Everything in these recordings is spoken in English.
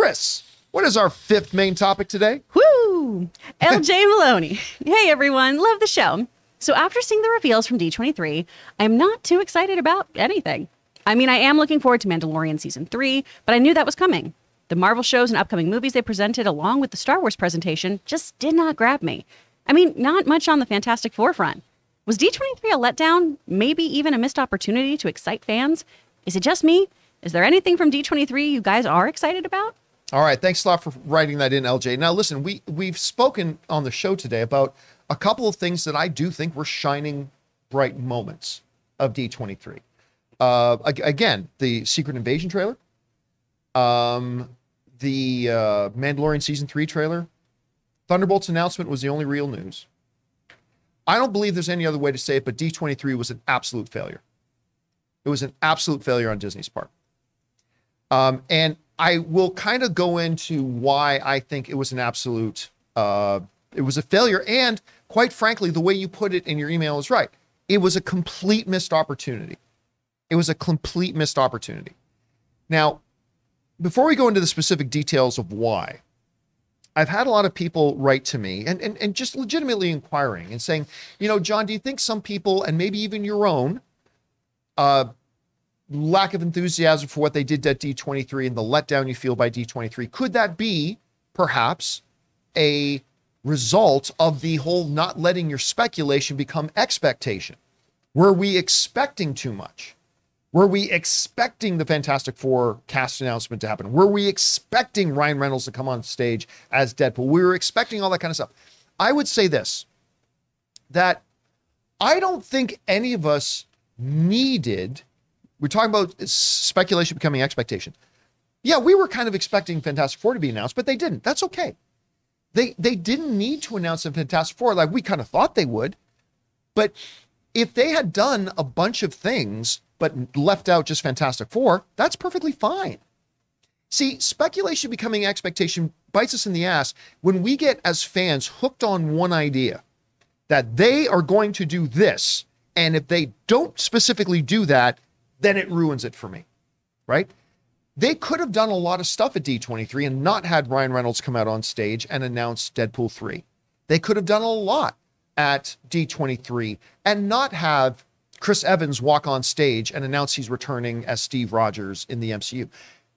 Chris, what is our fifth main topic today? Woo! LJ Maloney. Hey everyone, love the show. So after seeing the reveals from D23, I'm not too excited about anything. I mean, I am looking forward to Mandalorian season 3, but I knew that was coming. The Marvel shows and upcoming movies they presented along with the Star Wars presentation just did not grab me. I mean, not much on the Fantastic Four front. Was D23 a letdown? Maybe even a missed opportunity to excite fans? Is it just me? Is there anything from D23 you guys are excited about? All right, thanks a lot for writing that in, LJ. Now, listen, we we've spoken on the show today about a couple of things that I do think were shining bright moments of D23. Uh, again, the Secret Invasion trailer, um, the uh, Mandalorian season three trailer, Thunderbolts announcement was the only real news. I don't believe there's any other way to say it, but D23 was an absolute failure. It was an absolute failure on Disney's part. Um, and I will kind of go into why I think it was an absolute, uh, it was a failure. And quite frankly, the way you put it in your email is right. It was a complete missed opportunity. It was a complete missed opportunity. Now, before we go into the specific details of why, I've had a lot of people write to me and, and, and just legitimately inquiring and saying, you know, John, do you think some people, and maybe even your own, uh, lack of enthusiasm for what they did at D23 and the letdown you feel by D23, could that be perhaps a result of the whole not letting your speculation become expectation? Were we expecting too much? Were we expecting the Fantastic Four cast announcement to happen? Were we expecting Ryan Reynolds to come on stage as Deadpool? We were expecting all that kind of stuff. I would say this that I don't think any of us needed, we're talking about speculation becoming expectation. Yeah, we were kind of expecting Fantastic Four to be announced, but they didn't. That's okay. They they didn't need to announce a Fantastic Four like we kind of thought they would. But if they had done a bunch of things but left out just Fantastic Four, that's perfectly fine. See, speculation becoming expectation bites us in the ass when we get as fans hooked on one idea that they are going to do this. And if they don't specifically do that, then it ruins it for me, right? They could have done a lot of stuff at D23 and not had Ryan Reynolds come out on stage and announce Deadpool 3. They could have done a lot at D23 and not have Chris Evans walk on stage and announce he's returning as Steve Rogers in the MCU.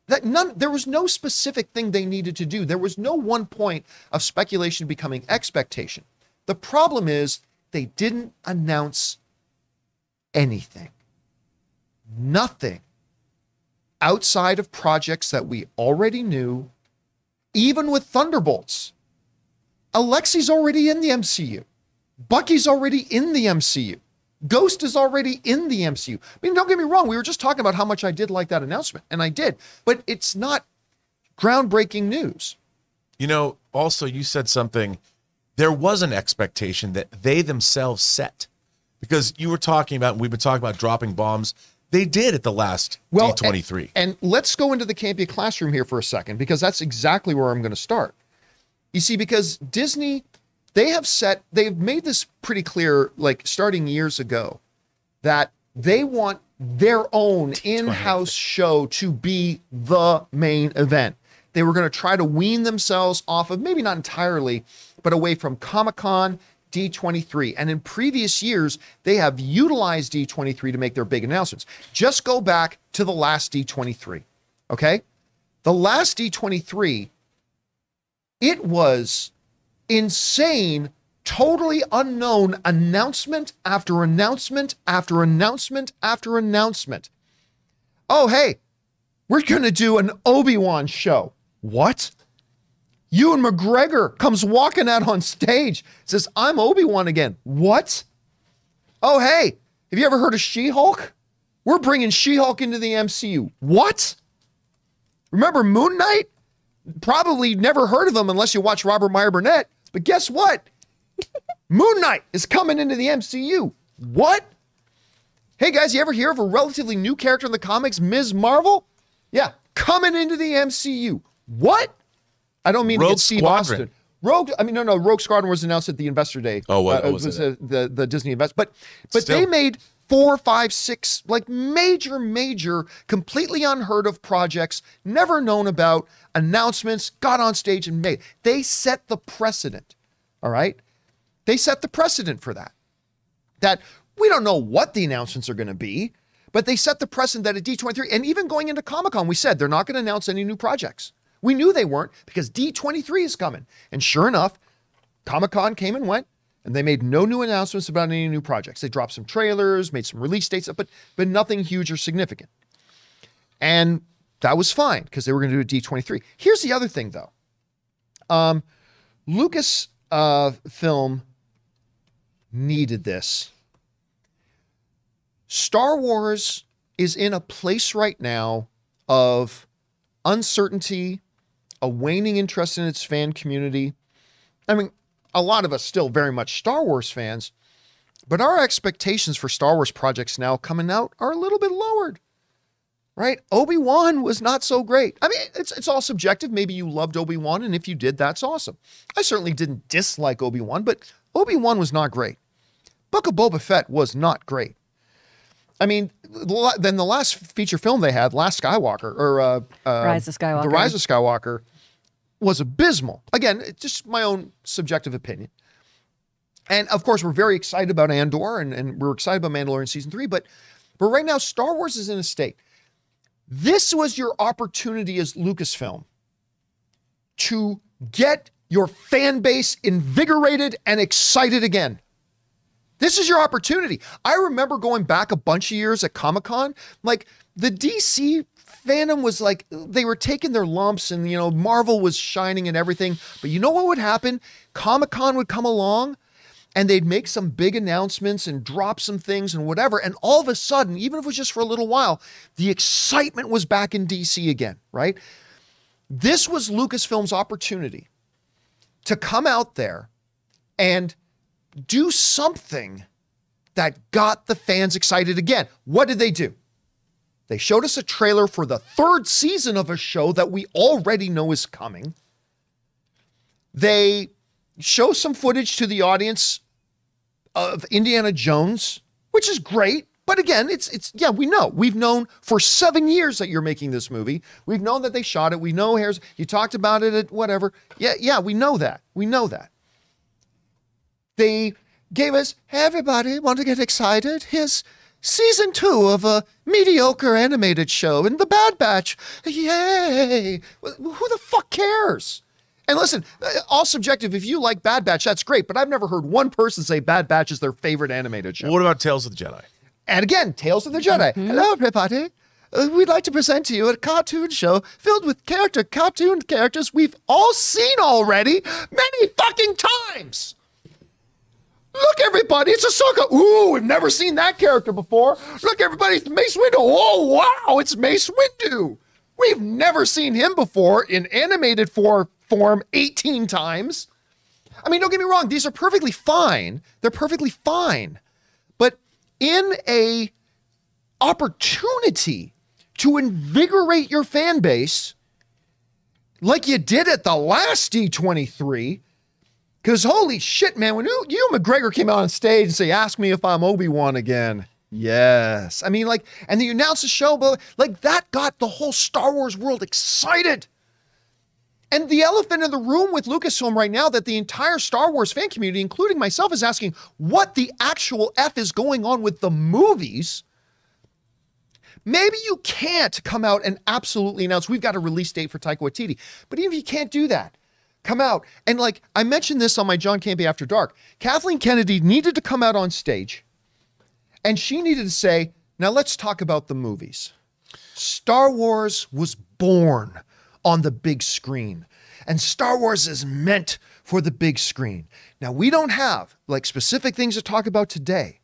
That none there was no specific thing they needed to do. There was no one point of speculation becoming expectation. The problem is they didn't announce anything. Nothing outside of projects that we already knew, even with Thunderbolts. Alexi's already in the MCU. Bucky's already in the MCU. Ghost is already in the MCU. I mean, don't get me wrong. We were just talking about how much I did like that announcement, and I did, but it's not groundbreaking news. You know, also, you said something. There was an expectation that they themselves set because you were talking about, we've been talking about dropping bombs. They did at the last well, D23. And, and let's go into the Campea classroom here for a second because that's exactly where I'm going to start. You see, because Disney they have set, they've made this pretty clear, like starting years ago, that they want their own in house show to be the main event. They were going to try to wean themselves off of, maybe not entirely, but away from Comic Con, D23. And in previous years, they have utilized D23 to make their big announcements. Just go back to the last D23. Okay. The last D23, it was insane, totally unknown announcement after announcement after announcement after announcement. Oh, hey, we're going to do an Obi Wan show. What? Ewan McGregor comes walking out on stage, says, I'm Obi Wan again. What? Oh, hey, have you ever heard of She Hulk? We're bringing She Hulk into the MCU. What? Remember Moon Knight? Probably never heard of him unless you watch Robert Meyer Burnett. But guess what? Moon Knight is coming into the MCU. What? Hey guys, you ever hear of a relatively new character in the comics, Ms. Marvel? Yeah, coming into the MCU. What? I don't mean Rogue to get Steve Squadron. Austin. Rogue, I mean, no, no. Rogue Squadron was announced at the Investor Day. Oh, what? Uh, oh, was, was uh, the the Disney invest, but but Still. they made four, five, six, like major, major, completely unheard of projects, never known about, announcements, got on stage and made. They set the precedent. All right. They set the precedent for that. That we don't know what the announcements are going to be, but they set the precedent that at D23, and even going into Comic Con, we said they're not going to announce any new projects. We knew they weren't because D23 is coming. And sure enough, Comic Con came and went, and they made no new announcements about any new projects. They dropped some trailers, made some release dates, but but nothing huge or significant. And that was fine because they were going to do a D23. Here's the other thing, though. Um, Lucas uh, film needed this. Star Wars is in a place right now of uncertainty, a waning interest in its fan community. I mean, a lot of us still very much Star Wars fans, but our expectations for Star Wars projects now coming out are a little bit lowered. Right? Obi-Wan was not so great. I mean, it's it's all subjective. Maybe you loved Obi-Wan and if you did, that's awesome. I certainly didn't dislike Obi-Wan, but Obi-Wan was not great. Book of Boba Fett was not great. I mean, then the last feature film they had, Last Skywalker, or uh, uh, Rise of Skywalker, the Rise of Skywalker, was abysmal. Again, it's just my own subjective opinion. And of course, we're very excited about Andor, and, and we're excited about Mandalorian season three. But but right now, Star Wars is in a state. This was your opportunity as Lucasfilm to get your fan base invigorated and excited again. This is your opportunity. I remember going back a bunch of years at Comic Con, like the DC fandom was like they were taking their lumps and you know Marvel was shining and everything. But you know what would happen? Comic Con would come along and they'd make some big announcements and drop some things and whatever. And all of a sudden, even if it was just for a little while, the excitement was back in DC again, right? This was Lucasfilm's opportunity to come out there and do something that got the fans excited again. What did they do? They showed us a trailer for the third season of a show that we already know is coming. They show some footage to the audience of Indiana Jones, which is great. But again, it's it's yeah, we know. We've known for seven years that you're making this movie. We've known that they shot it. We know Harris. You talked about it at whatever. Yeah, yeah, we know that. We know that. They gave us everybody want to get excited. Here's season two of a mediocre animated show in the Bad Batch. Yay! Who the fuck cares? And listen, uh, all subjective. If you like Bad Batch, that's great. But I've never heard one person say Bad Batch is their favorite animated show. What about Tales of the Jedi? And again, Tales of the Jedi. Mm-hmm. Hello, everybody. Uh, we'd like to present to you a cartoon show filled with character cartoon characters we've all seen already many fucking times. Look, everybody, it's a Ahsoka. Ooh, we've never seen that character before. Look, everybody, it's Mace Windu. Oh, wow, it's Mace Windu. We've never seen him before in animated for, form 18 times. I mean, don't get me wrong, these are perfectly fine. They're perfectly fine. But in a opportunity to invigorate your fan base, like you did at the last D23, because holy shit, man, when you, McGregor came out on stage and say, ask me if I'm Obi-Wan again. Yes. I mean, like, and then you announce the show, but like that got the whole Star Wars world excited. And the elephant in the room with Lucasfilm right now that the entire Star Wars fan community, including myself, is asking what the actual F is going on with the movies. Maybe you can't come out and absolutely announce we've got a release date for Taika Waititi. But even if you can't do that, come out. And like I mentioned this on my John Campea After Dark, Kathleen Kennedy needed to come out on stage and she needed to say, now let's talk about the movies. Star Wars was born on the big screen, and Star Wars is meant for the big screen. Now, we don't have like specific things to talk about today,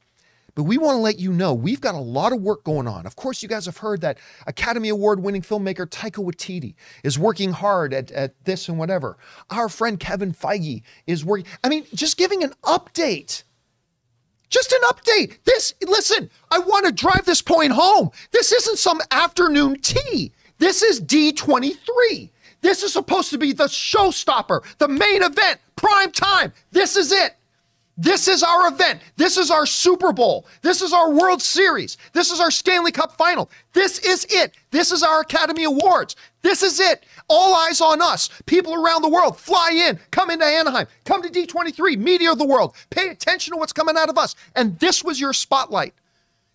but we want to let you know we've got a lot of work going on. Of course, you guys have heard that Academy Award winning filmmaker Taika Waititi is working hard at, at this and whatever. Our friend Kevin Feige is working. I mean, just giving an update. Just an update. This, listen, I want to drive this point home. This isn't some afternoon tea. This is D23. This is supposed to be the showstopper, the main event, prime time. This is it. This is our event. This is our Super Bowl. This is our World Series. This is our Stanley Cup final. This is it. This is our Academy Awards. This is it. All eyes on us. People around the world fly in, come into Anaheim, come to D23, media of the world, pay attention to what's coming out of us. And this was your spotlight.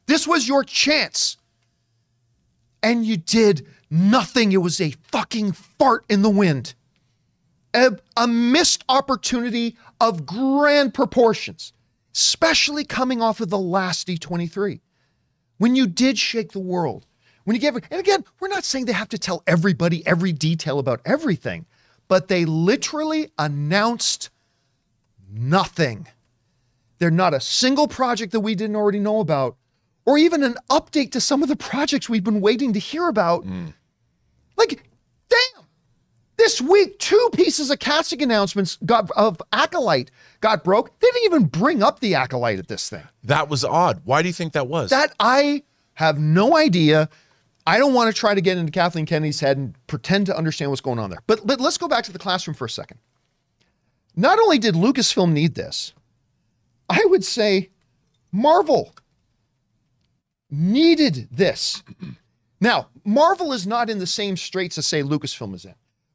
This was your chance. And you did nothing. It was a fucking fart in the wind a, a missed opportunity of grand proportions, especially coming off of the last D23. When you did shake the world, when you gave, and again, we're not saying they have to tell everybody every detail about everything, but they literally announced nothing. They're not a single project that we didn't already know about, or even an update to some of the projects we've been waiting to hear about. Mm. Like, damn, this week, two pieces of casting announcements got, of Acolyte got broke. They didn't even bring up the Acolyte at this thing. That was odd. Why do you think that was? That I have no idea. I don't want to try to get into Kathleen Kennedy's head and pretend to understand what's going on there. But, but let's go back to the classroom for a second. Not only did Lucasfilm need this, I would say Marvel needed this. Now, Marvel is not in the same straits as, say, Lucasfilm is in.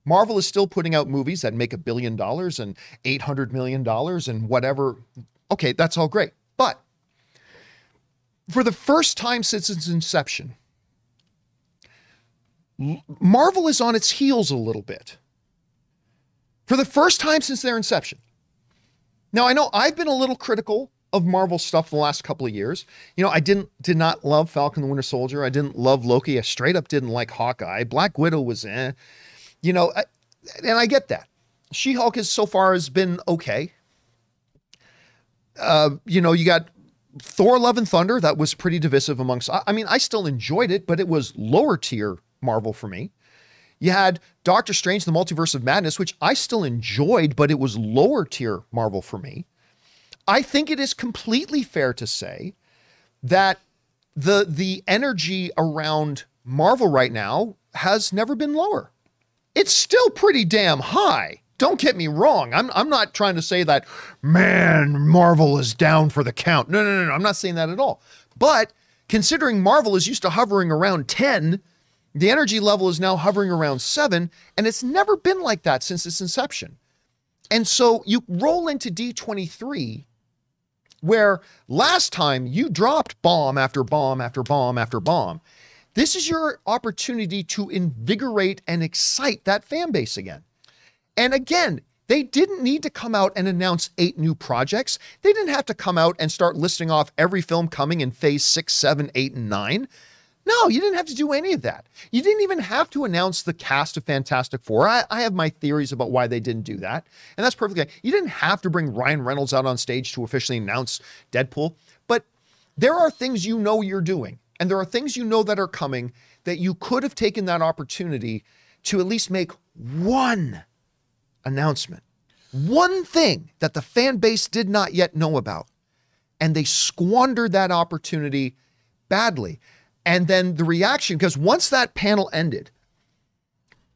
Marvel is still putting out movies that make a billion dollars and $800 million and whatever. Okay, that's all great. But for the first time since its inception, Marvel is on its heels a little bit. For the first time since their inception. Now, I know I've been a little critical of Marvel stuff the last couple of years. You know, I didn't did not love Falcon the Winter Soldier. I didn't love Loki. I straight up didn't like Hawkeye. Black Widow was eh you know, and I get that. She Hulk has so far has been okay. Uh, you know, you got Thor: Love and Thunder. That was pretty divisive amongst. I mean, I still enjoyed it, but it was lower tier Marvel for me. You had Doctor Strange: The Multiverse of Madness, which I still enjoyed, but it was lower tier Marvel for me. I think it is completely fair to say that the the energy around Marvel right now has never been lower it's still pretty damn high. Don't get me wrong. I'm, I'm not trying to say that, man, Marvel is down for the count. No, no, no, no. I'm not saying that at all. But considering Marvel is used to hovering around 10, the energy level is now hovering around 7, and it's never been like that since its inception. And so you roll into D23, where last time you dropped bomb after bomb after bomb after bomb. This is your opportunity to invigorate and excite that fan base again. And again, they didn't need to come out and announce eight new projects. They didn't have to come out and start listing off every film coming in phase six, seven, eight, and nine. No, you didn't have to do any of that. You didn't even have to announce the cast of Fantastic Four. I, I have my theories about why they didn't do that. And that's perfectly You didn't have to bring Ryan Reynolds out on stage to officially announce Deadpool. But there are things you know you're doing and there are things you know that are coming that you could have taken that opportunity to at least make one announcement, one thing that the fan base did not yet know about. And they squandered that opportunity badly. And then the reaction, because once that panel ended,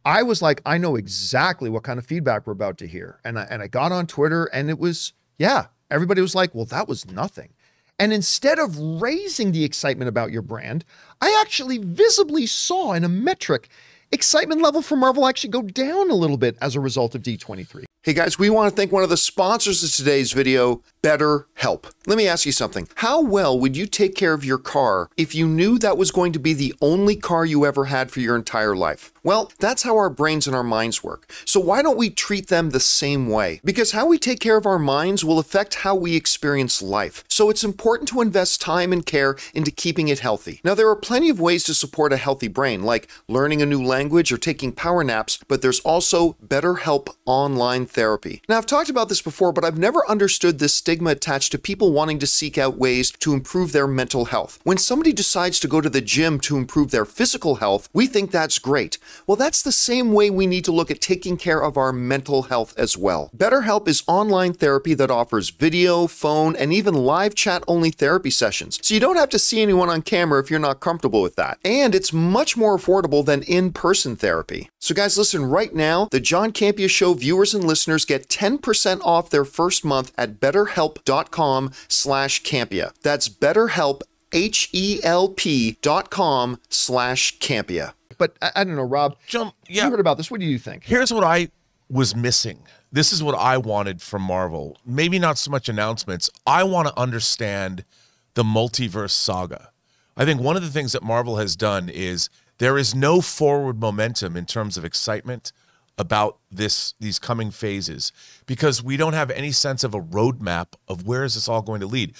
I was like, I know exactly what kind of feedback we're about to hear. And I, and I got on Twitter and it was, yeah, everybody was like, well, that was nothing. And instead of raising the excitement about your brand, I actually visibly saw in a metric excitement level for Marvel actually go down a little bit as a result of D23. Hey guys, we want to thank one of the sponsors of today's video, BetterHelp. Let me ask you something. How well would you take care of your car if you knew that was going to be the only car you ever had for your entire life? Well, that's how our brains and our minds work. So why don't we treat them the same way? Because how we take care of our minds will affect how we experience life. So it's important to invest time and care into keeping it healthy. Now, there are plenty of ways to support a healthy brain, like learning a new language or taking power naps, but there's also BetterHelp online therapy. Now, I've talked about this before, but I've never understood this stigma attached to people wanting to seek out ways to improve their mental health. When somebody decides to go to the gym to improve their physical health, we think that's great. Well, that's the same way we need to look at taking care of our mental health as well. BetterHelp is online therapy that offers video, phone, and even live chat only therapy sessions. So you don't have to see anyone on camera if you're not comfortable with that. And it's much more affordable than in person therapy. So, guys, listen right now the John Campea Show viewers and listeners get 10% off their first month at betterhelp.com slash Campea. That's betterhelp, H-E-L-P dot com slash Campea. But I, I don't know, Rob. Jump, yeah. You heard about this. What do you think? Here's what I was missing. This is what I wanted from Marvel. Maybe not so much announcements. I want to understand the multiverse saga. I think one of the things that Marvel has done is there is no forward momentum in terms of excitement about this these coming phases because we don't have any sense of a roadmap of where is this all going to lead.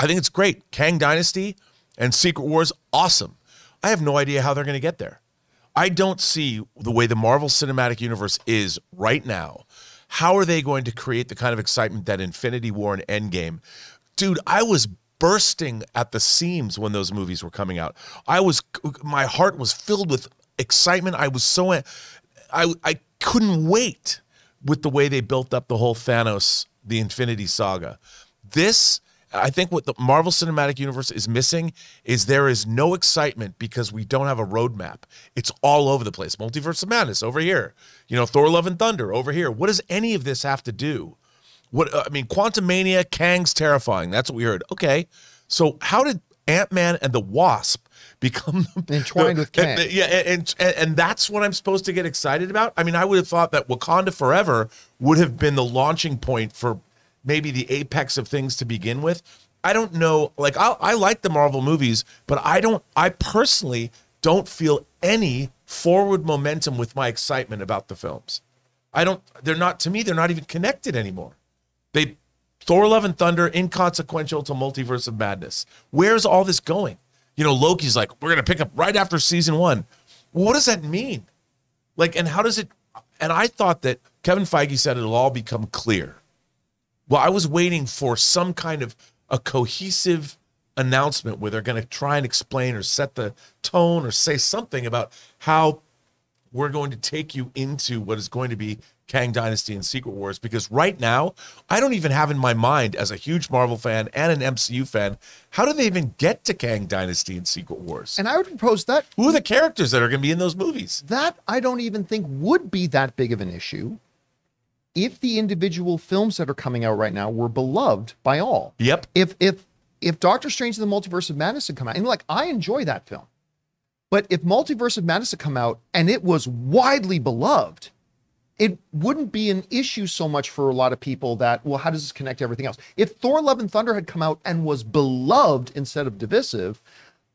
I think it's great. Kang Dynasty and Secret Wars, awesome. I have no idea how they're going to get there. I don't see the way the Marvel Cinematic Universe is right now. How are they going to create the kind of excitement that Infinity War and Endgame? Dude, I was bursting at the seams when those movies were coming out. I was my heart was filled with excitement. I was so I I couldn't wait with the way they built up the whole Thanos the Infinity Saga. This I think what the Marvel Cinematic Universe is missing is there is no excitement because we don't have a roadmap. It's all over the place. Multiverse of Madness over here. You know, Thor Love and Thunder over here. What does any of this have to do? What uh, I mean, Quantumania, Kang's terrifying. That's what we heard. Okay. So how did Ant-Man and the Wasp become entwined with Kang? And, yeah, and, and and that's what I'm supposed to get excited about. I mean, I would have thought that Wakanda Forever would have been the launching point for maybe the apex of things to begin with. I don't know. Like I, I like the Marvel movies, but I don't. I personally don't feel any forward momentum with my excitement about the films. I don't. They're not to me. They're not even connected anymore. They Thor: Love and Thunder inconsequential to Multiverse of Madness. Where's all this going? You know, Loki's like, we're gonna pick up right after season one. what does that mean? Like, and how does it? And I thought that Kevin Feige said it'll all become clear well, I was waiting for some kind of a cohesive announcement where they're going to try and explain or set the tone or say something about how we're going to take you into what is going to be Kang Dynasty and Secret Wars. Because right now, I don't even have in my mind, as a huge Marvel fan and an MCU fan, how do they even get to Kang Dynasty and Secret Wars? And I would propose that. Who are the characters that are going to be in those movies? That I don't even think would be that big of an issue if the individual films that are coming out right now were beloved by all. Yep. If if if Doctor Strange and the Multiverse of Madness had come out, and like I enjoy that film, but if Multiverse of Madness had come out and it was widely beloved, it wouldn't be an issue so much for a lot of people that, well, how does this connect to everything else? If Thor Love and Thunder had come out and was beloved instead of divisive,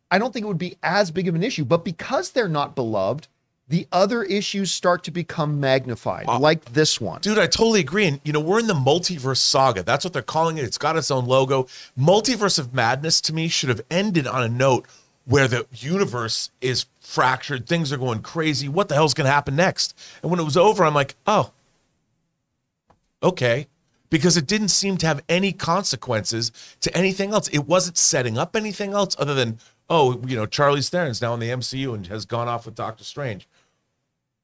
I don't think it would be as big of an issue. But because they're not beloved, the other issues start to become magnified, uh, like this one. Dude, I totally agree. And, you know, we're in the multiverse saga. That's what they're calling it. It's got its own logo. Multiverse of Madness to me should have ended on a note where the universe is fractured. Things are going crazy. What the hell's going to happen next? And when it was over, I'm like, oh, okay. Because it didn't seem to have any consequences to anything else. It wasn't setting up anything else other than, oh, you know, Charlize Theron's now in the MCU and has gone off with Doctor Strange.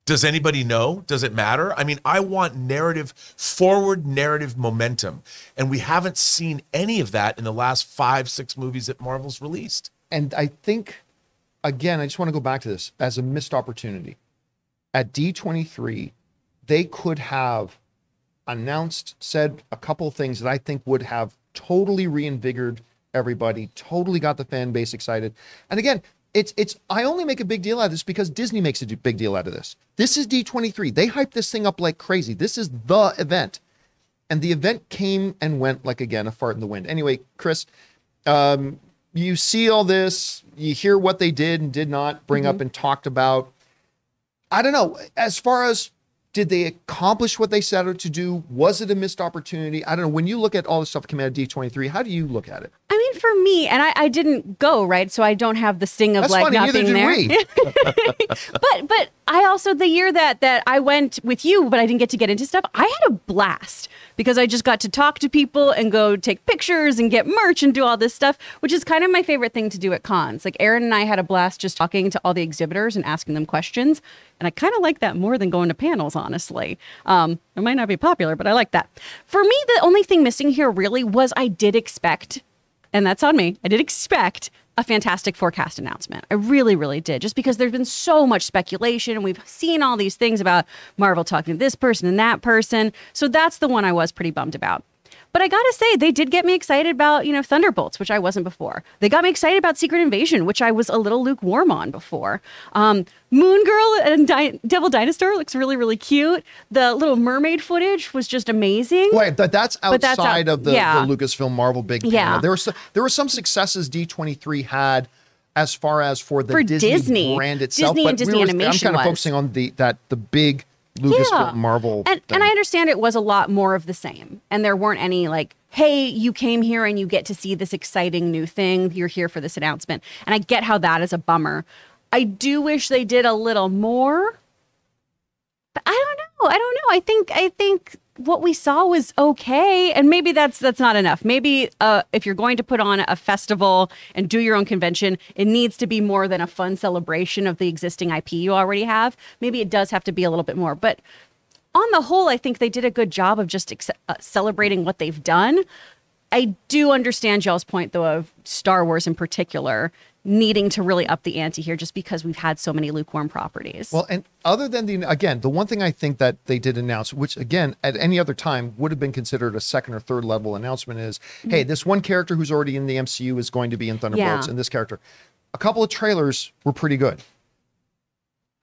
Does anybody know? Does it matter? I mean, I want narrative, forward narrative momentum. And we haven't seen any of that in the last five, six movies that Marvel's released. And I think, again, I just want to go back to this as a missed opportunity. At D23, they could have announced, said a couple things that I think would have totally reinvigorated everybody, totally got the fan base excited. And again, it's it's I only make a big deal out of this because Disney makes a big deal out of this. This is D23. They hype this thing up like crazy. This is the event. And the event came and went like again a fart in the wind. Anyway, Chris, um, you see all this, you hear what they did and did not bring mm-hmm. up and talked about. I don't know. As far as did they accomplish what they set out to do? Was it a missed opportunity? I don't know. When you look at all the stuff coming out of D23, how do you look at it? I mean, for me, and I, I didn't go, right? So I don't have the sting of That's like funny, not being there. but but I also the year that that I went with you, but I didn't get to get into stuff, I had a blast because I just got to talk to people and go take pictures and get merch and do all this stuff, which is kind of my favorite thing to do at cons. Like Aaron and I had a blast just talking to all the exhibitors and asking them questions. And I kind of like that more than going to panels, honestly. Um, it might not be popular, but I like that. For me, the only thing missing here really was I did expect, and that's on me, I did expect a fantastic four cast announcement. I really, really did, just because there's been so much speculation and we've seen all these things about Marvel talking to this person and that person. So that's the one I was pretty bummed about. But I gotta say, they did get me excited about, you know, Thunderbolts, which I wasn't before. They got me excited about Secret Invasion, which I was a little lukewarm on before. Um, Moon Girl and Di- Devil Dinosaur looks really, really cute. The Little Mermaid footage was just amazing. Wait, but that's outside But that's out- of the, yeah. the Lucasfilm Marvel big panel. Yeah. There were some, there were some successes D23 had as far as for the For Disney, Disney. brand itself. Disney but and Disney were, Animation I'm kind of was. focusing on the that the big Lucasfilm Marvel. And and I understand it was a lot more of the same. And there weren't any like, hey, you came here and you get to see this exciting new thing. You're here for this announcement. And I get how that is a bummer. I do wish they did a little more. But I don't know. I don't know. I think I think what we saw was okay and maybe that's that's not enough. Maybe uh, if you're going to put on a festival and do your own convention it needs to be more than a fun celebration of the existing ip you already have. Maybe it does have to be a little bit more. But on the whole i think they did a good job of just ex- uh, celebrating what they've done. I do understand y'all's point though of star wars in particular needing to really up the ante here just because we've had so many lukewarm properties Well, and other than the again, the one thing I think that they did announce, which again at any other time would have been considered a second or third level announcement, is hey, this one character who's already in the MCU is going to be in Thunderbolts, Yeah. and this character. A couple of trailers were pretty good,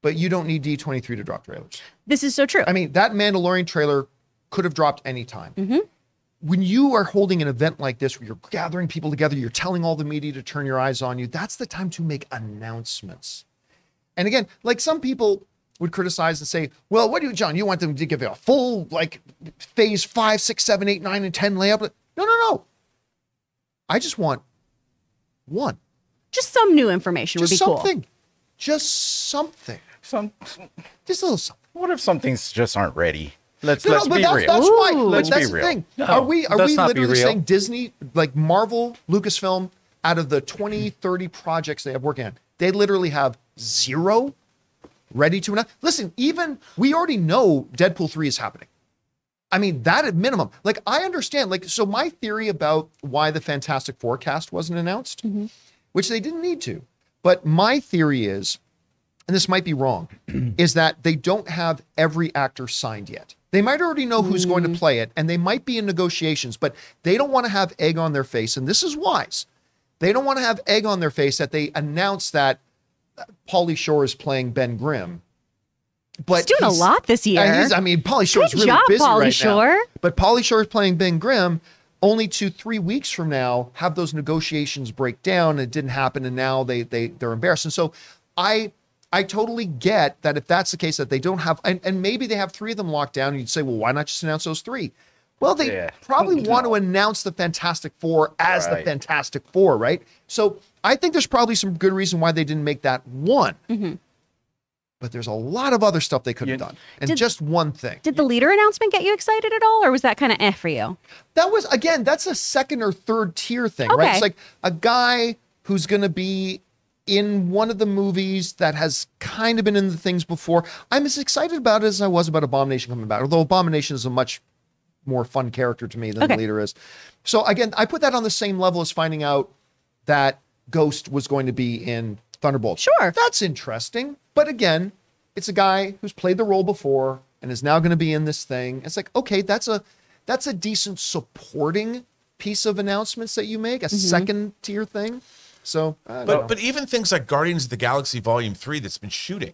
but you don't need D23 to drop trailers. this is so true I mean, that Mandalorian trailer could have dropped anytime. Mm-hmm. When you are holding an event like this, where you're gathering people together, you're telling all the media to turn your eyes on you, that's the time to make announcements. And again, like some people would criticize and say, well, what do you, John, you want them to give you a full, like, phase five, six, seven, eight, nine, and 10 layout? No, no, no. I just want one. just some new information Just would be cool something. Just something. Some, Just a little something. what if some things just aren't ready? Let's No, let's no, but be that's, real. that's. Ooh. But Let's that's be the real. thing. No, are we are we literally saying Disney, like Marvel, Lucasfilm, out of the 20, 30 projects they have working on, they literally have zero ready to announce? Listen, even we already know Deadpool 3 is happening. I mean, that at minimum. Like, I understand. Like, so my theory about why the Fantastic Four cast wasn't announced, which they didn't need to, but my theory is, and this might be wrong, is that they don't have every actor signed yet. They might already know who's going to mm. play it, and they might be in negotiations, but they don't want to have egg on their face. And this is wise. They don't want to have egg on their face that they announce that uh, Pauly Shore is playing Ben Grimm. But He's doing a lot this year. he's- I mean, Pauly Shore is really job, busy Pauly right Shore. now. But Pauly Shore is playing Ben Grimm. Only to three weeks from now, have those negotiations break down. And it didn't happen, and now they they they're embarrassed. And so, I I totally get that if that's the case, that they don't have, and, and maybe they have three of them locked down, and you'd say, well, why not just announce those three? Well, they Yeah. probably want to announce the Fantastic Four as the Fantastic Four, right? So I think there's probably some good reason why they didn't make that one. But there's a lot of other stuff they could have You- done, and Did- just one thing. Did the leader announcement get you excited at all, or was that kind of eh for you? That was again, that's a second or third tier thing, right? It's like a guy who's going to be in one of the movies that has kind of been in the things before. I'm as excited about it as I was about Abomination coming back, although Abomination is a much more fun character to me than Okay. the leader is. So again, I put that on the same level as finding out that Ghost was going to be in Thunderbolt. Sure. That's interesting. But again, it's a guy who's played the role before and is now going to be in this thing. It's like, okay, that's a that's a decent supporting piece of announcements that you make, a mm-hmm. second tier thing. So, I don't know. But but even things like Guardians of the Galaxy Volume Three that's been shooting,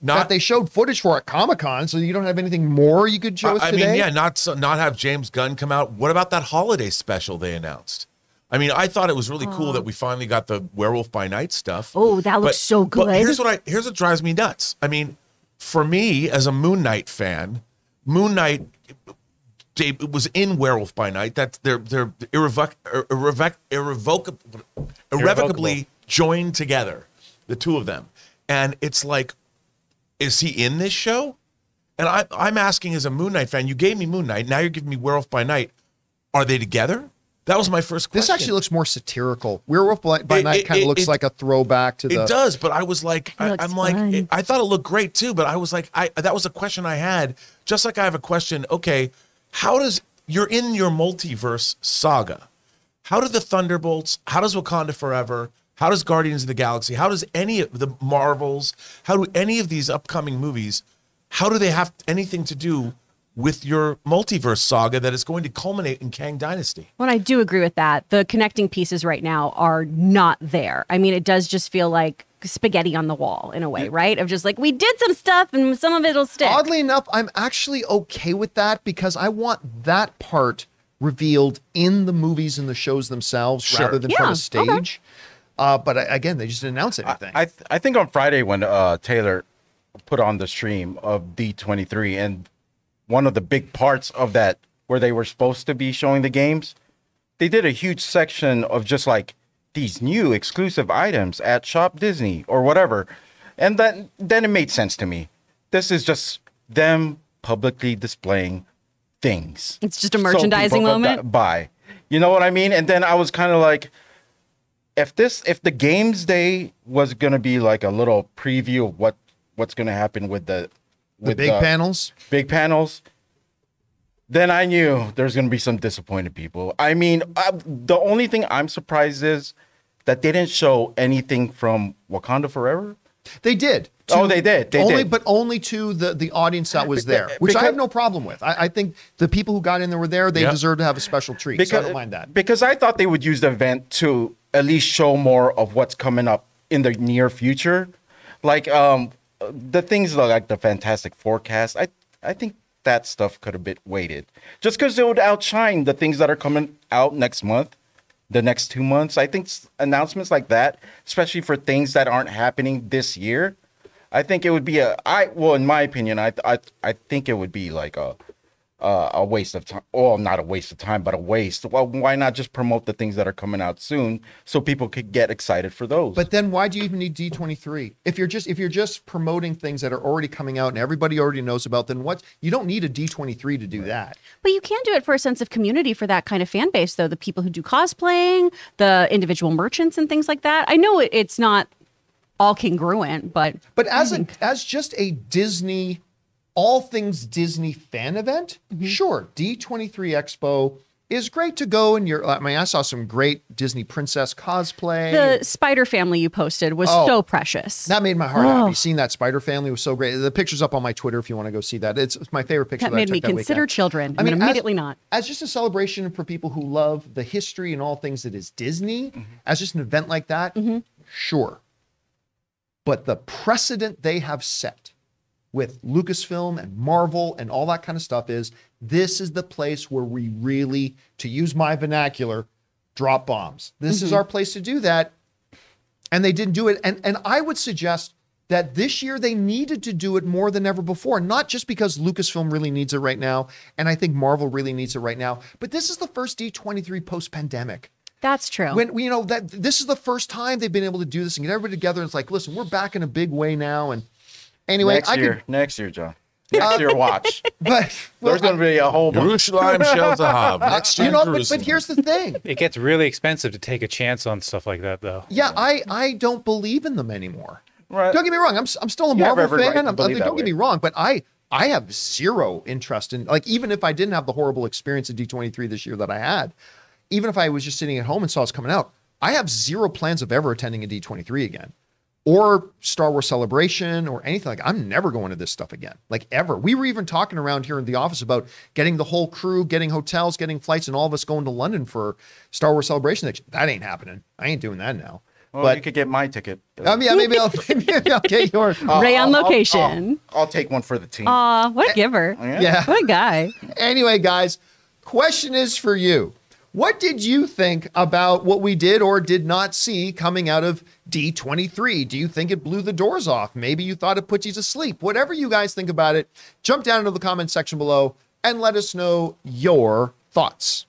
that not they showed footage for at Comic Con, so you don't have anything more you could show us I today. mean, yeah, not so, not have James Gunn come out. What about that holiday special they announced? I mean, I thought it was really cool that we finally got the Werewolf by Night stuff. Oh, that looks so good. But good. here's what I here's what drives me nuts. I mean, for me as a Moon Knight fan, Moon Knight they, it was in Werewolf by Night. That they're they're irrevoc, irrevoc, irrevocable, irrevocably joined together, the two of them, and it's like, is he in this show? And I, I'm asking as a Moon Knight fan, you gave me Moon Knight, now you're giving me Werewolf by Night. Are they together? That was my first question. this actually looks more satirical. Werewolf by, by It- Night kind of looks it- like a throwback to the. It does, but I was like, I, I'm like, it- I thought it looked great too, but I was like, I that was a question I had. Just like I have a question. Okay, how does you're in your multiverse saga? How do the Thunderbolts? How does Wakanda Forever? How does Guardians of the Galaxy? How does any of the Marvels? How do any of these upcoming movies? How do they have anything to do with your multiverse saga that is going to culminate in Kang Dynasty. Well, I do agree with that. The connecting pieces right now are not there. I mean, it does just feel like spaghetti on the wall in a way, right? Of just like we did some stuff and some of it'll stick. Oddly enough, I'm actually okay with that because I want that part revealed in the movies and the shows themselves Sure. rather than from Yeah, a stage. Uh, but I, again, they just didn't announce anything. I th- I think on Friday when uh, Taylor put on the stream of D23 and one of the big parts of that where they were supposed to be showing the games, they did a huge section of just like these new exclusive items at Shop Disney or whatever. And then then it made sense to me. This is just them publicly displaying things. It's just a merchandising people could moment. Buy. You know what I mean? And then I was kind of like, if this if the games day was gonna be like a little preview of what what's gonna happen with the the with big panels. big panels, then I knew there's gonna be some disappointed people. I mean, I, the only thing I'm surprised is that they didn't show anything from Wakanda Forever. They did. Oh, they did. They only, did. but only to the the audience that was there, which I have no problem with. I, I think the people who got in there were there. They Yeah. deserve to have a special treat. so I don't mind that. Because I thought they would use the event to at least show more of what's coming up in the near future. Like um the things like the fantastic four cast. I I think that stuff could have been waited. Just because it would outshine the things that are coming out next month, the next two months. I think announcements like that, especially for things that aren't happening this year, I think it would be a I well in my opinion, I I I think it would be like a uh, a waste of time. Well, not a waste of time, but a waste. Well, why not just promote the things that are coming out soon so people could get excited for those? But then why do you even need D23? If you're just if you're just promoting things that are already coming out and everybody already knows about, then what you don't need a D23 to do that. But you can do it for a sense of community for that kind of fan base, though. The people who do cosplaying, the individual merchants, and things like that. I know it, it's not all congruent, but But as a as just a Disney, all things Disney fan event, mm-hmm. sure, D23 Expo is great to go and you're I mean, I saw some great Disney princess cosplay. the Spider Family you posted was Oh. so precious. that made my heart oh. happy. Seeing that Spider Family was so great. The picture's up on my Twitter if you want to go see that. It's, it's my favorite picture. That I made took me that consider weekend. children. I I mean, mean, as- immediately not. As just a celebration for people who love the history and all things that is Disney, mm-hmm. as just an event like that, mm-hmm. sure. But the precedent they have set with Lucasfilm and Marvel and all that kind of stuff is this is the place where we really, to use my vernacular, drop bombs. This is mm-hmm. our place to do that. And they didn't do it. And and I would suggest that this year they needed to do it more than ever before, not just because Lucasfilm really needs it right now, and I think Marvel really needs it right now, but this is the first D23 post-pandemic. That's true. When you know that this is the first time they've been able to do this and get everybody together. And it's like, listen, we're back in a big way now. And anyway, next I year, could, next year, John. Next uh, year, watch. but well, There's going to be a whole bunch. Jerusalem shall Zahav. Next year, you know, but, but here's the thing. It gets really expensive to take a chance on stuff like that, though. Yeah, I I don't believe in them anymore. Right. Don't get me wrong. I'm s- I'm still a You Marvel every right fan. to I'm, don't that get me wrong, but I I have zero interest in like even if I didn't have the horrible experience at D23 this year that I had, even if I was just sitting at home and saw it's coming out, I have zero plans of ever attending a D23 again. Or Star Wars Celebration or anything like I'm never going to this stuff again. Like ever. We were even talking around here in the office about getting the whole crew, getting hotels, getting flights, and all of us going to London for Star Wars Celebration. That ain't happening. I ain't doing that now. Well, but you could get my ticket. um, yeah, maybe I'll, maybe I'll get yours. Ray on I'll- I'll- location. I'll, I'll take one for the team. Aw, what a giver. Yeah. What a guy. Anyway, guys, question is for you. What did you think about what we did or did not see coming out of D23? Do you think it blew the doors off? Maybe you thought it put you to sleep. Whatever you guys think about it, jump down into the comment section below and let us know your thoughts.